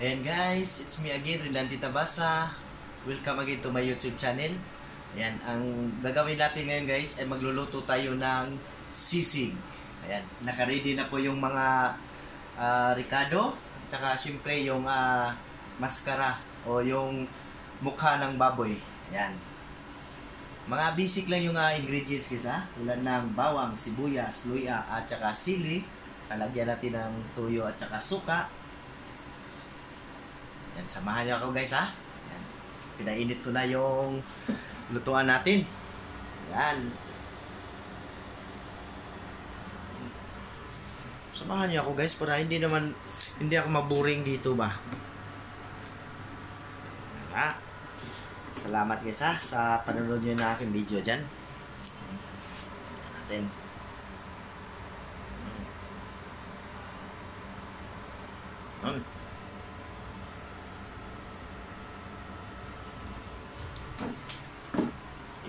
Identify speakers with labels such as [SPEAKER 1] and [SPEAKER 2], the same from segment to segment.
[SPEAKER 1] Ayan guys, it's me again, Rinaldi Tabasa. Welcome again to my YouTube channel. Ayan, ang gagawin natin ngayon guys ay magluluto tayo ng sisig. Ayan, nakaready na po yung mga uh, ricado, tsaka syempre yung uh, maskara o yung mukha ng baboy. Ayan. Mga basic lang yung uh, ingredients guys ha. Tulad ng bawang, sibuyas, luya at saka sili. Lalagyan natin ng tuyo at saka suka. Yan, samahan niyo ako guys ha. Yan. Pinainit ko na yung lutuan natin. Yan. Samahan niyo ako guys para hindi naman hindi ako maburing dito ba. Ha? Salamat guys ha sa panonood niyo na aking video dyan. Natin.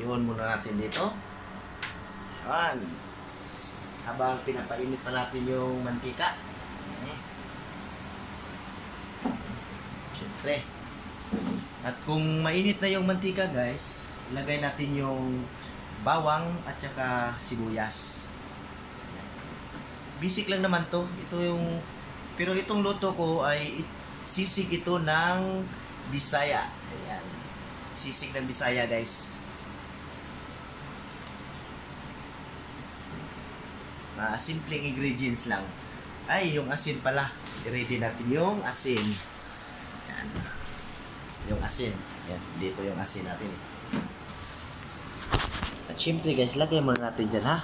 [SPEAKER 1] Iwan muna natin dito. Yan. Habang pinapainit pa natin yung mantika. Siyempre. At kung mainit na yung mantika guys, ilagay natin yung bawang at saka sibuyas. Basic lang naman to. Ito yung pero itong luto ko ay sisig ito ng Bisaya. Ayan. Sisig ng Bisaya guys. Uh, simpleng ingredients lang. Ay, yung asin pala. I-ready natin yung asin. Yan. Yung asin. Yan, dito yung asin natin. At syempre guys, lagay muna natin dyan ha.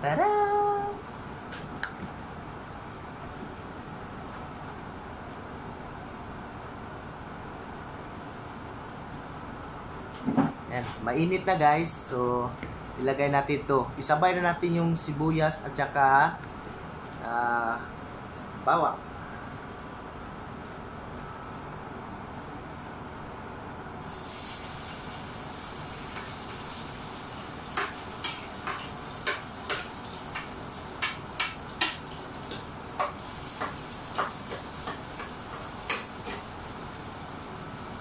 [SPEAKER 1] Tada! Yan, mainit na guys. So, ilagay natin to. Isabay na natin yung sibuyas at saka uh, bawang.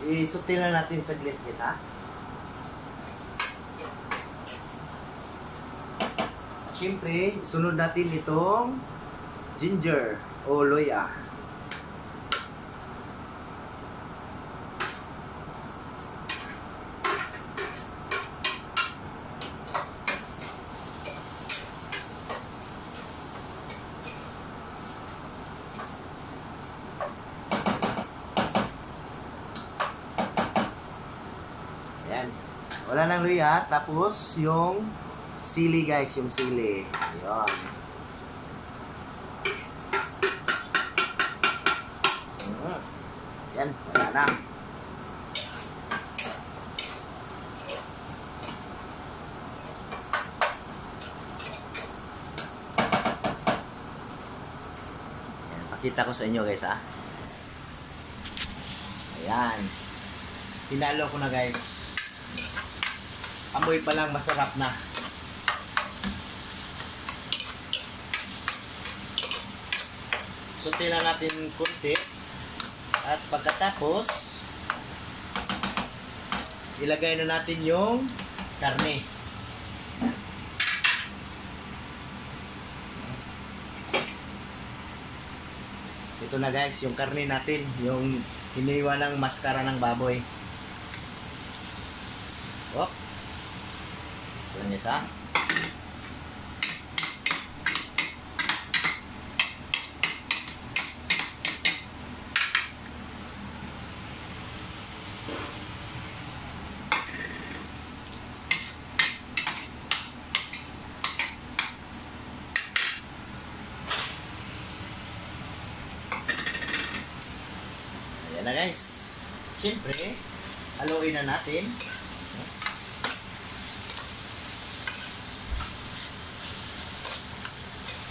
[SPEAKER 1] Isutin na natin saglit guys ha. Siyempre, sunod natin itong ginger o loya. Ayan. Wala nang luya. Tapos, yung sili guys, yung sili. Ayun. Mm. Yan, wala na. Pakita ko sa inyo guys ha. Ayan. Tinalo ko na guys. Amoy pa lang masarap na. Sunti lang natin kunti. At pagkatapos, ilagay na natin yung karne. Ito na guys, yung karne natin, yung hiniwa ng maskara ng baboy. Oh. Yan isa. Ayan na guys. Siyempre, haluin na natin.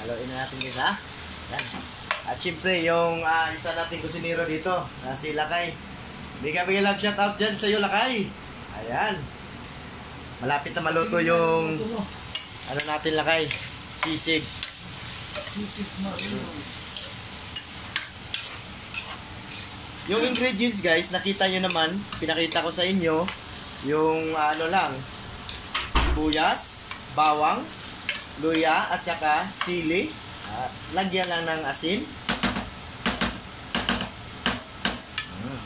[SPEAKER 1] Haluin na natin guys ha. Yan. At siyempre, yung uh, isa nating kusinero dito, na si Lakay. Bigyan lang shout out dyan sa iyo Lakay. Ayan. Malapit na maluto yung ano natin Lakay. Sisig.
[SPEAKER 2] Sisig na
[SPEAKER 1] Yung ingredients guys, nakita nyo naman, pinakita ko sa inyo, yung ano lang, sibuyas, bawang, luya, at saka sili. At lagyan lang ng asin. Mm.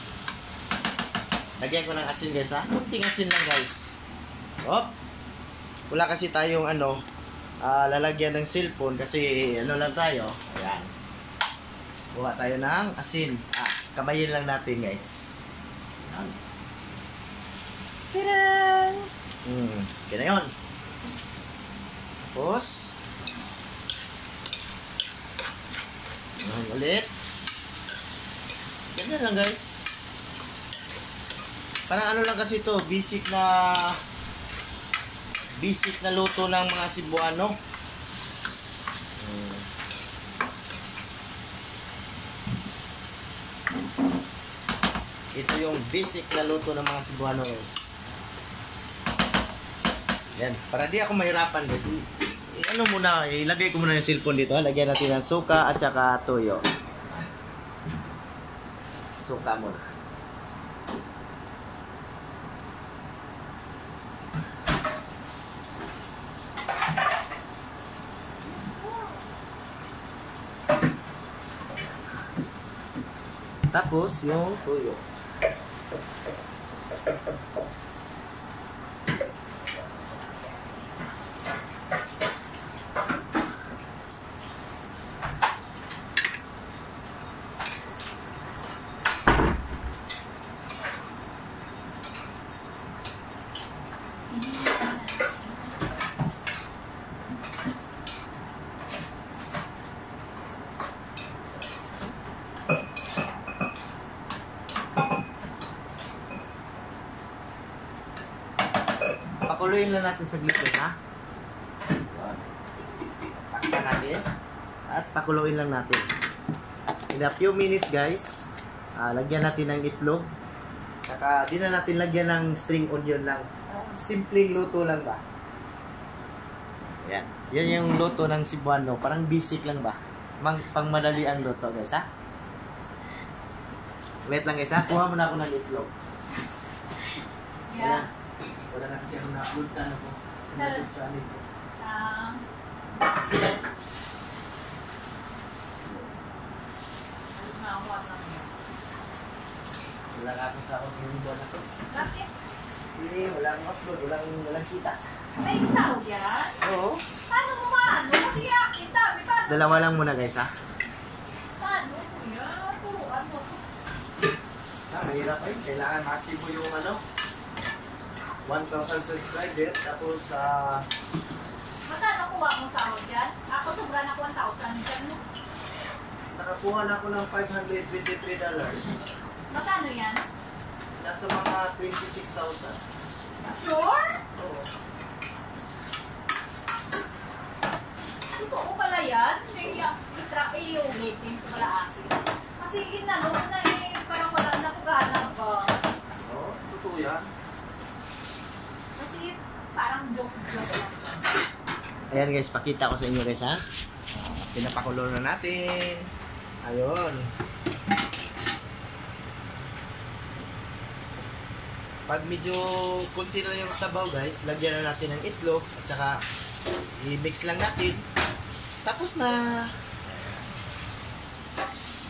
[SPEAKER 1] Lagyan ko ng asin guys ha. Kunting asin lang guys. Op. Wala kasi tayong ano, ah, lalagyan ng cellphone kasi ano lang tayo. Ayan. Kuha tayo ng asin. Ah, kamayin lang natin guys. Ayan. Tirang! Hmm, okay na yun. Tapos, Ayan, ulit. Ganyan lang guys. Parang ano lang kasi to basic na basic na luto ng mga Cebuano. Yung basic na luto ng mga Cebuano. Yan, para di ako mahirapan guys. Ano muna, ilagay ko muna yung cellphone dito. ha. Lagyan natin ng suka at saka toyo. Suka muna. Tapos yung toyo. Pakuluin lang natin sa gilid, ha? Takpan natin. At pakuluin lang natin. In a few minutes, guys, ah, lagyan natin ng itlog. Saka, di na natin lagyan ng string onion lang. Simpleng luto lang ba? Yan. Yan yung luto ng Cebuano. Parang basic lang ba? Mang, pang madali ang luto, guys, ha? Wait lang, guys, ha? Kuha mo na ako ng itlog.
[SPEAKER 2] Yeah.
[SPEAKER 1] Wala na kasi ako na-upload sa ano ko. Sa YouTube channel ko.
[SPEAKER 2] Um.
[SPEAKER 1] Wala na ako sa akong buwan na to.
[SPEAKER 2] Bakit?
[SPEAKER 1] Hindi, wala akong upload. Walang, walang kita.
[SPEAKER 2] May sahod yan?
[SPEAKER 1] Oo.
[SPEAKER 2] Paano mo maano? Kasi yakin dami. Paano?
[SPEAKER 1] Dalawa lang muna guys ha.
[SPEAKER 2] Paano? Kuya, turuan mo.
[SPEAKER 1] Ah, mahirap eh. Kailangan ma-achieve mo yung ano. 1,000 subscriber. Tapos sa...
[SPEAKER 2] Magkano kuha mo sahod yan? Ako sobra na 1,000 dyan mo.
[SPEAKER 1] nakakuha na ako ng 523 dollars.
[SPEAKER 2] Magkano yan?
[SPEAKER 1] Nasa mga 26,000.
[SPEAKER 2] Sure?
[SPEAKER 1] Oo.
[SPEAKER 2] Totoo pala yan? May itra eh, yung ratings pala akin. Kasi inano na eh, parang wala na kugana pa.
[SPEAKER 1] Oo, totoo yan.
[SPEAKER 2] Kasi parang joke-joke lang.
[SPEAKER 1] Ayan guys, pakita ko sa inyo guys ha. Pinapakulo na natin. Ayun. Pag medyo kunti na yung sabaw guys, lagyan na natin ng itlog at saka i-mix lang natin. Tapos na.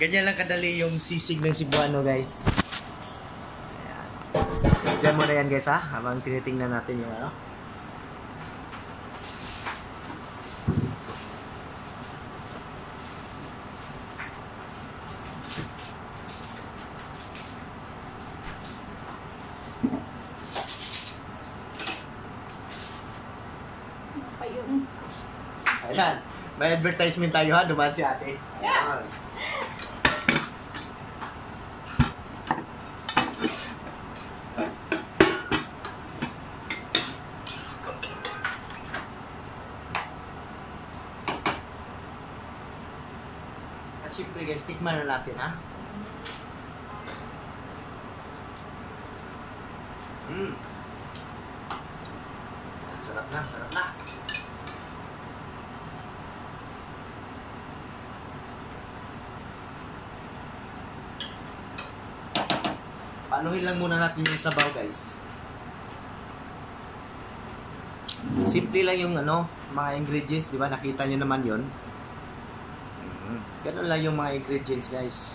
[SPEAKER 1] Ganyan lang kadali yung sisig ng Cebuano guys. Diyan mo na yan guys ha, habang tinitingnan natin yung ano.
[SPEAKER 2] Ayun.
[SPEAKER 1] Ayan. May advertisement tayo ha. Dumaan si ate.
[SPEAKER 2] Yeah.
[SPEAKER 1] Ayan. At syempre guys, tikman na natin ha. Mm. Sarap na, sarap na. Paanuhin lang muna natin yung sabaw guys. Simple lang yung ano, mga ingredients, di ba? Nakita nyo naman yon. Ganun lang yung mga ingredients guys.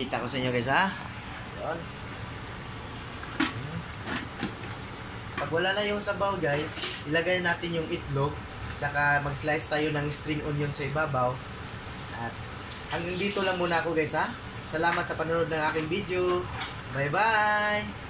[SPEAKER 1] Kita ko sa inyo guys ha. Yun. Pag wala na yung sabaw guys, ilagay natin yung itlog. Tsaka mag-slice tayo ng string onion sa ibabaw. At hanggang dito lang muna ako guys ha. Salamat sa panonood ng aking video. Bye bye!